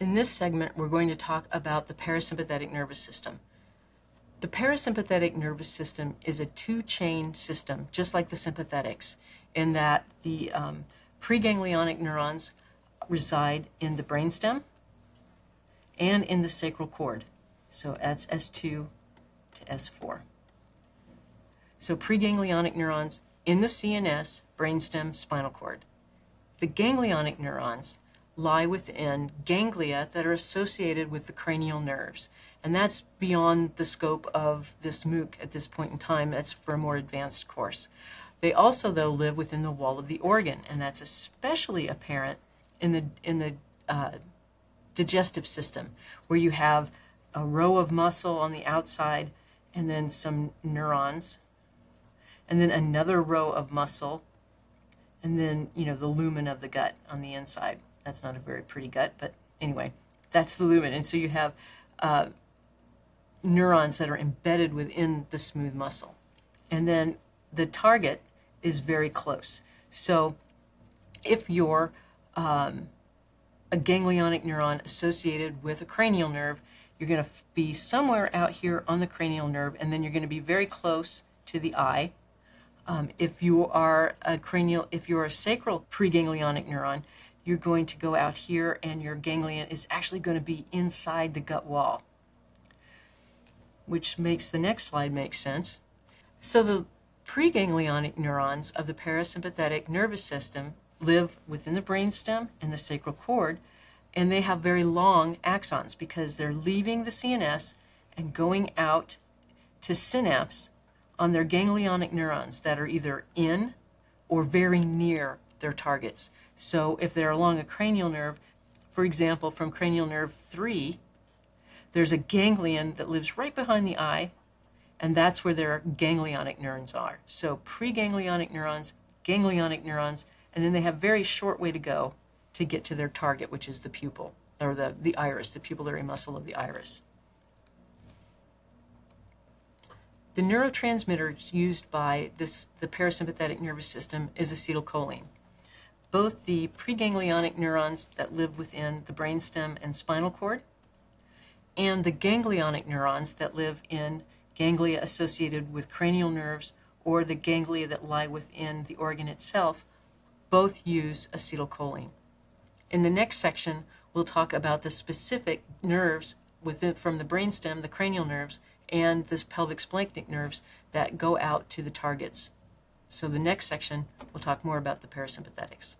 In this segment, we're going to talk about the parasympathetic nervous system. The parasympathetic nervous system is a two-chain system, just like the sympathetics, in that the um, preganglionic neurons reside in the brainstem and in the sacral cord. So that's S2 to S4. So preganglionic neurons in the CNS, brainstem, spinal cord. The ganglionic neurons lie within ganglia that are associated with the cranial nerves. And that's beyond the scope of this MOOC at this point in time. That's for a more advanced course. They also, though, live within the wall of the organ, and that's especially apparent in the, in the uh, digestive system, where you have a row of muscle on the outside and then some neurons, and then another row of muscle, and then, you know, the lumen of the gut on the inside. That's not a very pretty gut, but anyway, that's the lumen. And so you have uh, neurons that are embedded within the smooth muscle. And then the target is very close. So if you're um, a ganglionic neuron associated with a cranial nerve, you're going to be somewhere out here on the cranial nerve, and then you're going to be very close to the eye. Um, if you are a cranial, if you're a sacral preganglionic neuron, you're going to go out here and your ganglion is actually going to be inside the gut wall, which makes the next slide make sense. So the preganglionic neurons of the parasympathetic nervous system live within the brainstem and the sacral cord, and they have very long axons because they're leaving the CNS and going out to synapse on their ganglionic neurons that are either in or very near their targets. So if they're along a cranial nerve, for example, from cranial nerve 3, there's a ganglion that lives right behind the eye, and that's where their ganglionic neurons are. So preganglionic neurons, ganglionic neurons, and then they have very short way to go to get to their target, which is the pupil, or the, the iris, the pupillary muscle of the iris. The neurotransmitter used by this, the parasympathetic nervous system is acetylcholine both the preganglionic neurons that live within the brainstem and spinal cord and the ganglionic neurons that live in ganglia associated with cranial nerves or the ganglia that lie within the organ itself both use acetylcholine. In the next section, we'll talk about the specific nerves within, from the brainstem, the cranial nerves, and the pelvic splanchnic nerves that go out to the targets. So the next section, we'll talk more about the parasympathetics.